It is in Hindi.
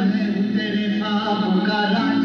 मैं तेरे ख्वाब का राजा